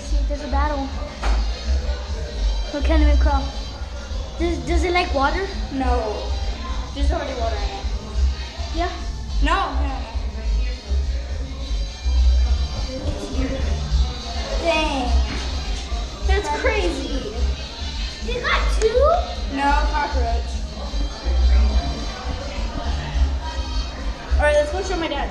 Let's see. if There's a battle. What can it crawl? Does, does it like water? No. There's already water in it. Yeah. No. Dang. That's crazy. You got two? No, cockroach. Alright, let's go show my dad.